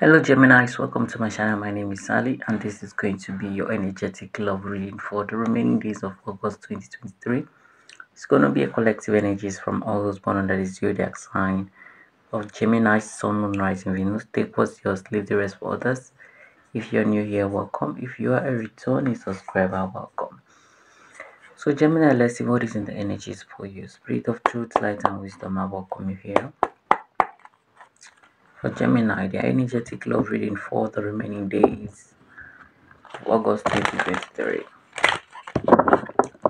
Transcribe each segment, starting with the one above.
Hello Geminis, welcome to my channel. My name is Sally and this is going to be your energetic love reading for the remaining days of August 2023. It's going to be a collective energies from all those born under the zodiac sign of Gemini, Sun, Moon, Rising, Venus. Take what's yours, leave the rest for others. If you're new here, welcome. If you are a returning subscriber, welcome. So Gemini, let's see what is in the energies for you. Spirit of truth, light and wisdom, I welcome you here. For Gemini, the energetic love reading for the remaining days August 2023.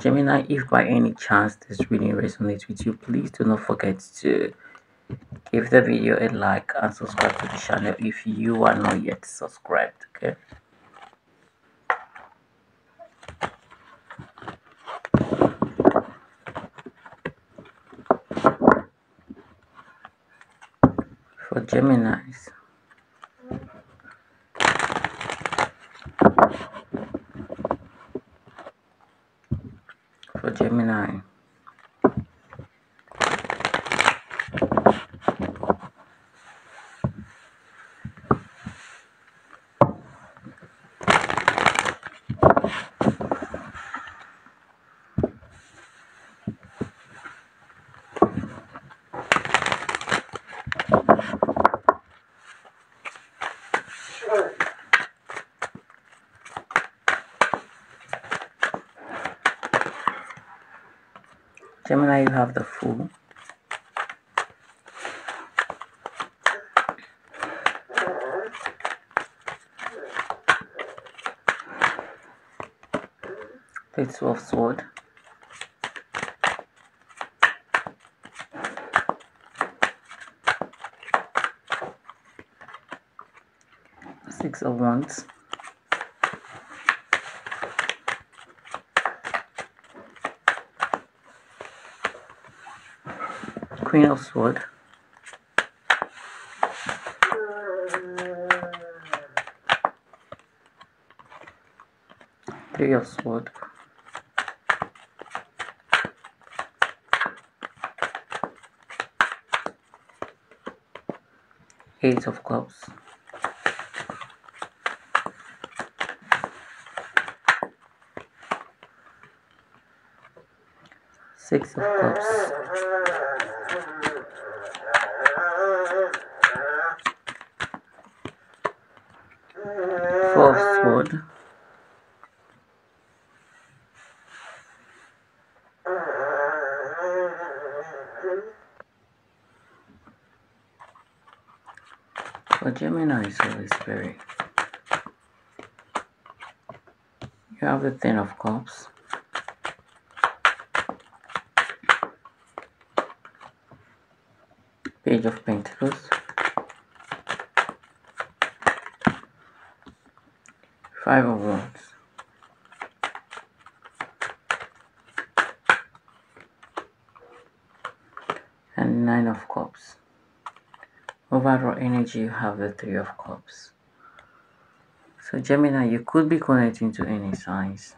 Gemini, if by any chance this reading resonates with you, please do not forget to give the video a like and subscribe to the channel if you are not yet subscribed. Okay. Geminis. For Gemini. Gemini, you have the Fool. The Two of Sword. Six of Wands. Queen of Sword. Three of Sword. Eight of Cups. Six of Cups. Four of Sword. For Gemini, Holy Spirit. You have the Ten of Cups. Page of Pentacles. Five of Wands. And Nine of Cups. Overall energy, you have the Three of Cups. So Gemini, you could be connecting to any signs.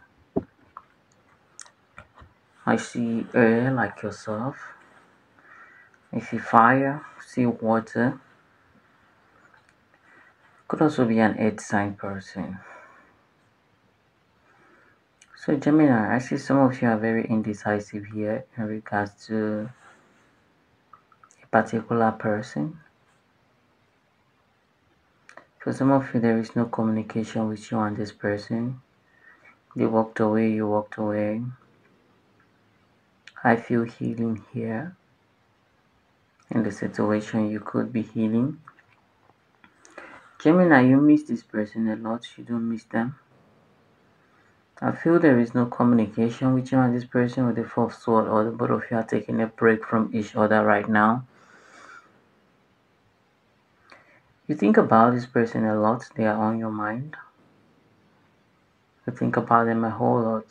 I see air like yourself. I see fire, see water. Could also be an earth sign person. So Gemini, I see some of you are very indecisive here in regards to a particular person. For some of you, there is no communication with you and this person. They walked away, you walked away. I feel healing here. In the situation, you could be healing. Gemini, you miss this person a lot. You don't miss them. I feel there is no communication with you and this person with the fourth sword, or the both of you are taking a break from each other right now. You think about this person a lot, they are on your mind. You think about them a whole lot.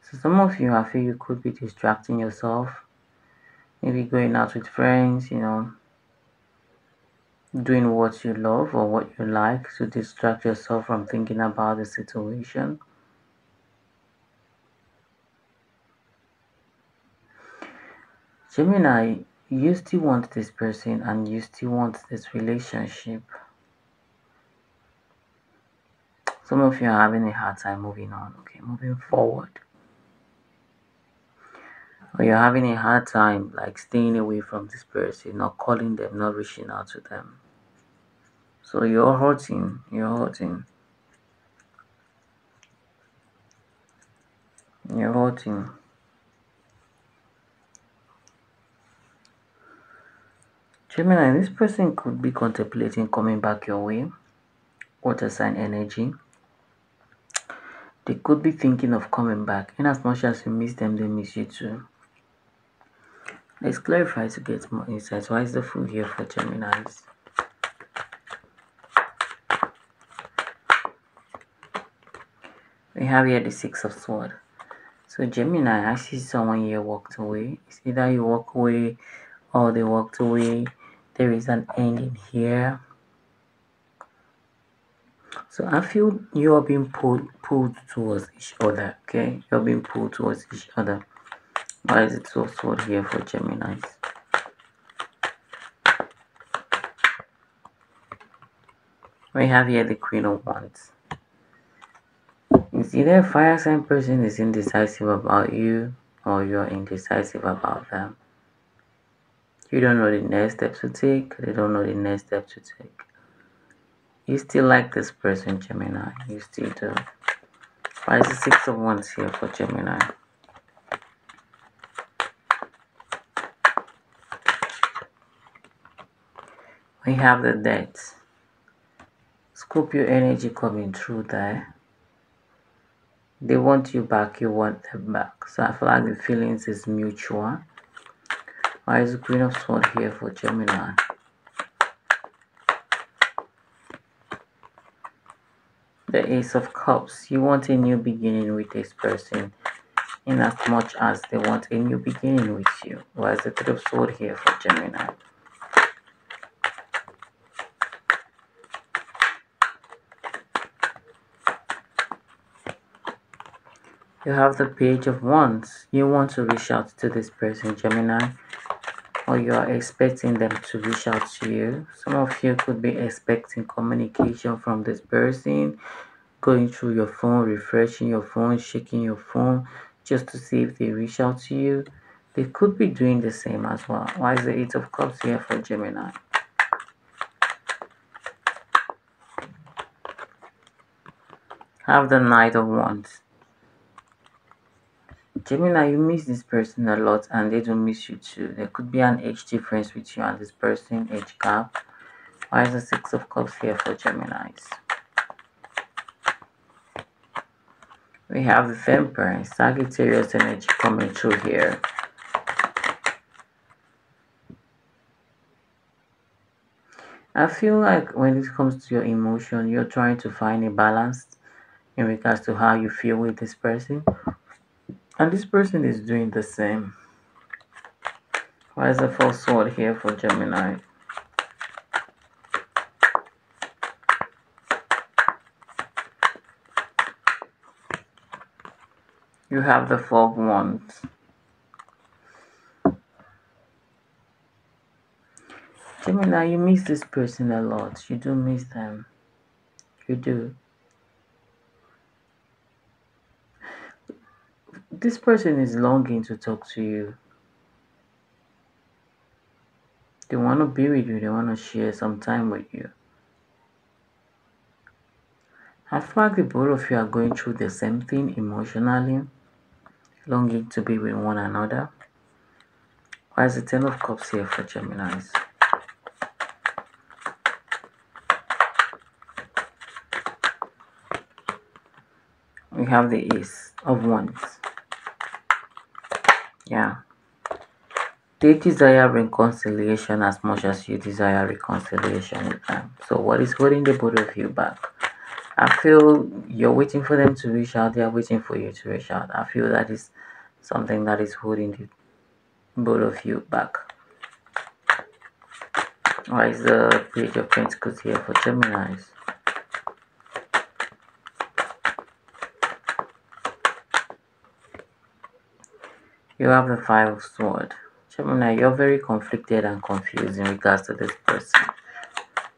So, some of you, I feel you could be distracting yourself, maybe going out with friends, you know, doing what you love or what you like to distract yourself from thinking about the situation. Gemini, you still want this person and you still want this relationship. Some of you are having a hard time moving on, okay, moving forward. Or you're having a hard time like staying away from this person, not calling them, not reaching out to them. So you're hurting, you're hurting. You're hurting. Gemini, this person could be contemplating coming back your way. Water sign energy. They could be thinking of coming back. and as much as you miss them, they miss you too. Let's clarify to get more insights. Why is the fool here for Geminis? We have here the Six of Swords. So Gemini, I see someone here walked away. It's either you walk away or they walked away. There is an ending here. So I feel you are being pulled pulled towards each other. Okay, you're being pulled towards each other. Why is it so sword here for Geminis? We have here the Queen of Wands. It's either a fire sign person is indecisive about you or you're indecisive about them. You don't know the next step to take, they don't know the next step to take. You still like this person, Gemini. You still do. Why is the Six of Wands here for Gemini? We have the death. Scorpio energy coming through there. They want you back, you want them back. So I feel like the feelings is mutual. Why is the Queen of Swords here for Gemini? the ace of cups. You want a new beginning with this person in as much as they want a new beginning with you. Why is the three of sword here for gemini? You have the page of wands. You want to reach out to this person gemini or you are expecting them to reach out to you. Some of you could be expecting communication from this person, going through your phone, refreshing your phone, shaking your phone just to see if they reach out to you. They could be doing the same as well. Why is the Eight of Cups here for Gemini? Have the Knight of Wands. Gemini, you miss this person a lot and they don't miss you too. There could be an age difference with you and this person, age gap. Why is the Six of Cups here for Geminis? We have the Emperor, Sagittarius energy coming through here. I feel like when it comes to your emotion, you're trying to find a balance in regards to how you feel with this person and this person is doing the same. Why is the false sword here for Gemini? You have the four wands. Gemini, you miss this person a lot. You do miss them. You do. This person is longing to talk to you. They want to be with you, they want to share some time with you. I feel the both of you are going through the same thing emotionally, longing to be with one another. Why is the Ten of Cups here for Geminis? We have the Ace of Wands. Yeah. They desire reconciliation as much as you desire reconciliation with them. So what is holding the both of you back? I feel you're waiting for them to reach out. They are waiting for you to reach out. I feel that is something that is holding the both of you back. Why is the Page of Pentacles here for Geminis? You have the Five of Swords. Gemini, you're very conflicted and confused in regards to this person.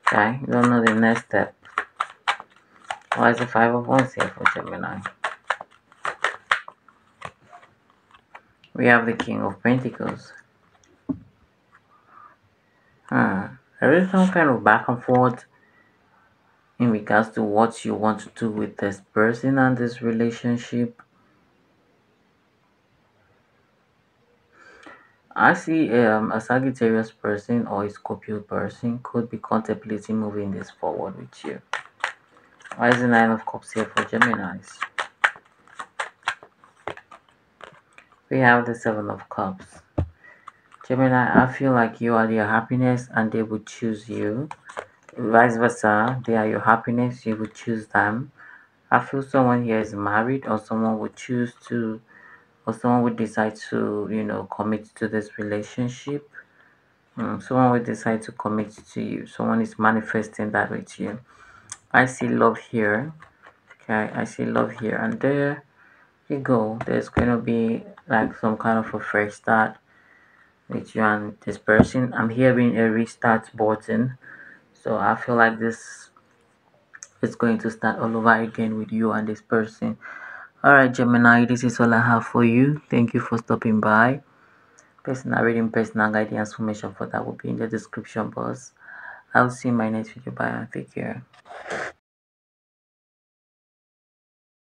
Okay, you don't know the next step. Why is the Five of Wands here for Gemini? We have the King of Pentacles. Hmm. There is some kind of back and forth in regards to what you want to do with this person and this relationship. I see um, a Sagittarius person or a Scorpio person could be contemplating moving this forward with you. Why is the Nine of Cups here for Geminis? We have the Seven of Cups. Gemini, I feel like you are their happiness and they would choose you. Vice versa, they are your happiness, you would choose them. I feel someone here is married or someone would choose to or someone would decide to, you know, commit to this relationship. Mm, someone would decide to commit to you. Someone is manifesting that with you. I see love here. Okay, I see love here. And there you go. There's going to be like some kind of a fresh start with you and this person. I'm hearing a restart button. So I feel like this is going to start all over again with you and this person. Alright, Gemini, this is all I have for you. Thank you for stopping by. Personal reading, personal guidance information for that will be in the description box. I'll see you in my next video. Bye and take care.